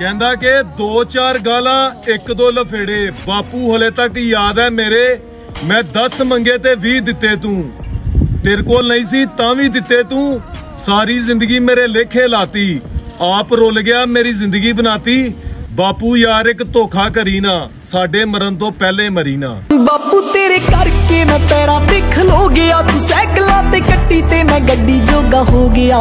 ਕਹਿੰਦਾ ਕਿ ਦੋ ਚਾਰ ਗਾਲਾਂ, ਇੱਕ ਦੋ ਲਫੇੜੇ। ਬਾਪੂ, ਹਲੇ ਤੱਕ ਯਾਦ ਹੈ ਮੇਰੇ। ਮੈਂ 10 ਮੰਗੇ ਤੇ 20 ਦਿੱਤੇ ਤੂੰ। ਤੇਰੇ ਕੋਲ ਨਹੀਂ ਸੀ ਤਾਂ ਵੀ ਦਿੱਤੇ ਤੂੰ। ਸਾਰੀ ਜ਼ਿੰਦਗੀ ਮੇਰੇ ਲੇਖੇ ਲਾਤੀ। ਆਪ ਰੁੱਲ ਗਿਆ, ਮੇਰੀ ਜ਼ਿੰਦਗੀ ਬਣਾਤੀ। ਬਾਪੂ, ਯਾਰ, ਇੱਕ ਧੋਖਾ ਕਰੀ ਨਾ। ਸਾਡੇ ਮਰਨ ਤੋਂ ਪਹਿਲੇ ਮਰੀ ਨਾ। ਬਾਪੂ, ਤੇਰੇ ਕਰਕੇ ਮੈਂ ਪੈਰਾਂ ਤੇ ਖਲੋ ਗਿਆ। ਤੂੰ ਸਾਈਕਲਾਂ ਤੇ ਕੱਟੀ ਤੇ ਮੈਂ ਗੱਡੀ ਜੋਗਾ ਹੋ ਗਿਆ।